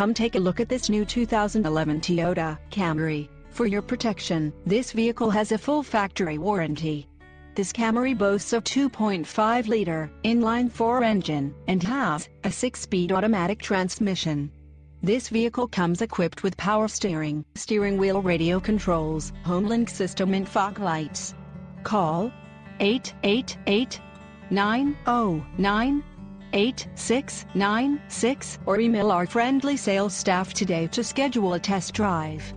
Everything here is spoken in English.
Come take a look at this new 2011 Toyota Camry. For your protection, this vehicle has a full factory warranty. This Camry boasts a 2.5-liter inline-four engine and has a 6-speed automatic transmission. This vehicle comes equipped with power steering, steering wheel radio controls, HomeLink system and fog lights. Call oh 888-909-8696 or email our friendly sales staff today to schedule a test drive.